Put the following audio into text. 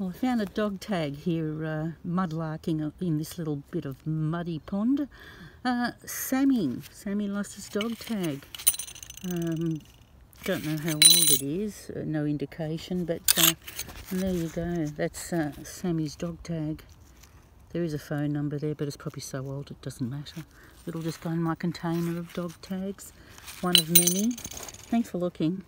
Well, I found a dog tag here, uh, mudlarking in this little bit of muddy pond. Uh, Sammy. Sammy lost his dog tag. Um, don't know how old it is, uh, no indication, but uh, there you go. That's uh, Sammy's dog tag. There is a phone number there, but it's probably so old it doesn't matter. It'll just go in my container of dog tags. One of many. Thanks for looking.